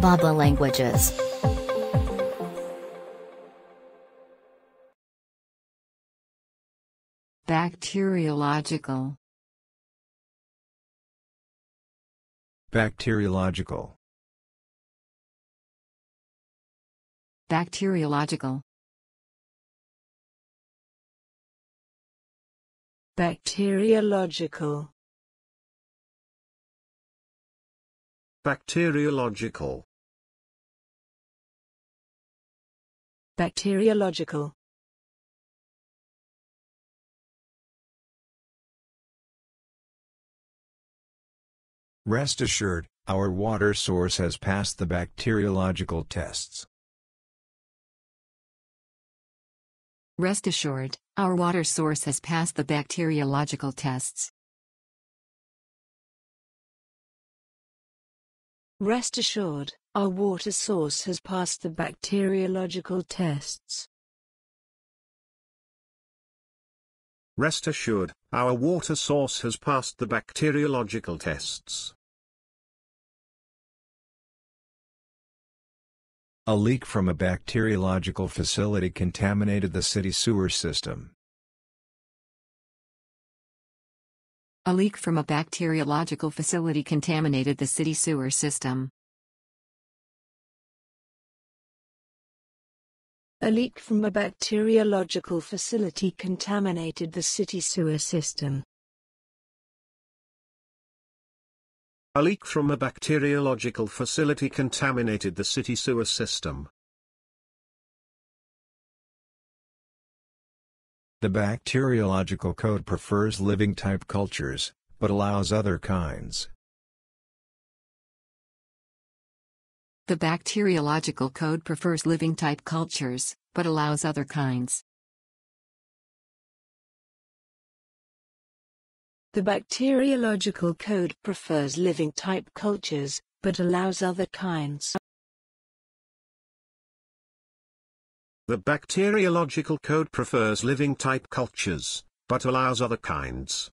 bab.la languages. Bacteriological. Bacteriological. Bacteriological. Bacteriological. Bacteriological. Bacteriological. Rest assured, our water source has passed the bacteriological tests. Rest assured, our water source has passed the bacteriological tests. Rest assured, our water source has passed the bacteriological tests. Rest assured, our water source has passed the bacteriological tests. A leak from a bacteriological facility contaminated the city sewer system. A leak from a bacteriological facility contaminated the city sewer system. A leak from a bacteriological facility contaminated the city sewer system. A leak from a bacteriological facility contaminated the city sewer system. The bacteriological code prefers living type cultures, but allows other kinds. The bacteriological code prefers living type cultures, but allows other kinds. The bacteriological code prefers living type cultures, but allows other kinds. The bacteriological code prefers living type cultures, but allows other kinds.